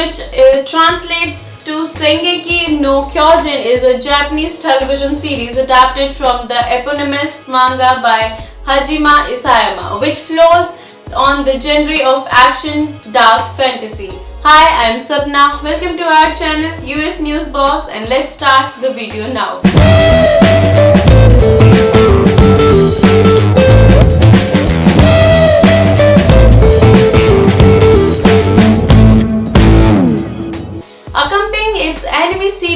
which uh, translates to Shingeki no Kyojin is a Japanese television series adapted from the eponymous manga by Hajime Isayama, which flows on the genre of action dark fantasy. Hi, I'm Sapna. Welcome to our channel US News Box and let's start the video now.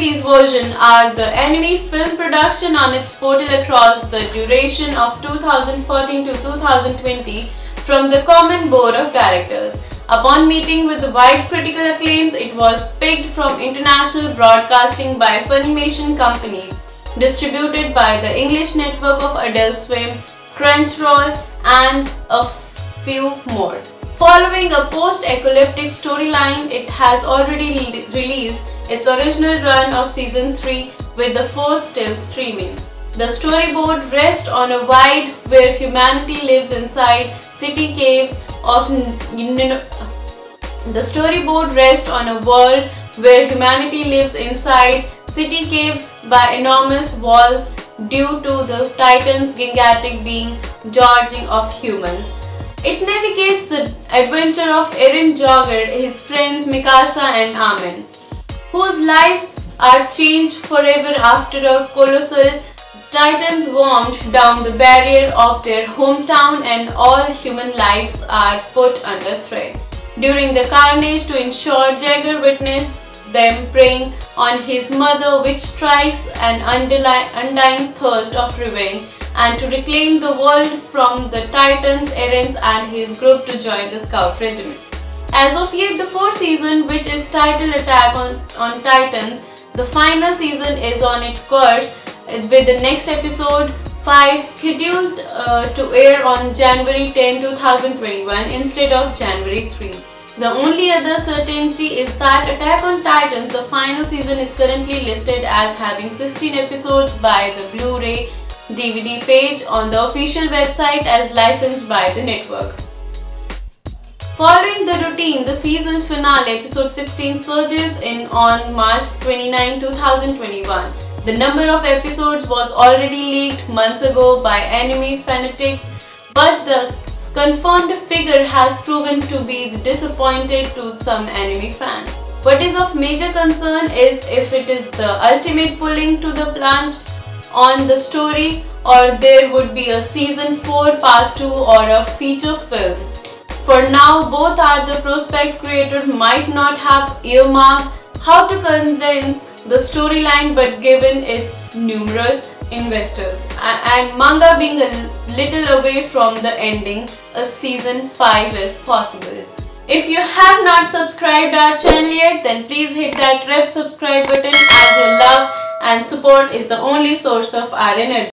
Series version are the anime film production on its portal across the duration of 2014 to 2020 from the Common Board of Directors. Upon meeting with wide critical acclaims, it was picked from international broadcasting by Funimation Company, distributed by the English network of Adult Swim, Crunchyroll, and a few more. Following a post-apocalyptic storyline, it has already released its original run of season 3 with the fourth still streaming. The storyboard rests on a world where humanity lives inside city caves of the storyboard rests on a world where humanity lives inside city caves by enormous walls due to the Titans gigantic being gorging of humans. It navigates the adventure of Eren Jaeger, his friends Mikasa and Armin, whose lives are changed forever after a colossal Titans warmed down the barrier of their hometown and all human lives are put under threat. During the carnage to ensure Jagger witnessed them preying on his mother which strikes an undying thirst of revenge and to reclaim the world from the Titans, Eren and his group to join the Scout Regiment. As of yet, the fourth season, which is titled Attack on, on Titans, the final season is on its course with the next episode 5 scheduled uh, to air on January 10, 2021 instead of January 3. The only other certainty is that Attack on Titans, the final season is currently listed as having 16 episodes by the Blu-ray DVD page on the official website as licensed by the network. Following the routine, the season finale episode 16 surges in on March 29, 2021. The number of episodes was already leaked months ago by anime fanatics, but the confirmed figure has proven to be disappointed to some anime fans. What is of major concern is if it is the ultimate pulling to the plunge on the story or there would be a season 4 part 2 or a feature film. For now, both are the prospect creators might not have earmarked how to condense the storyline but given its numerous investors and manga being a little away from the ending, a season 5 is possible. If you have not subscribed our channel yet, then please hit that red subscribe button as your love and support is the only source of our energy.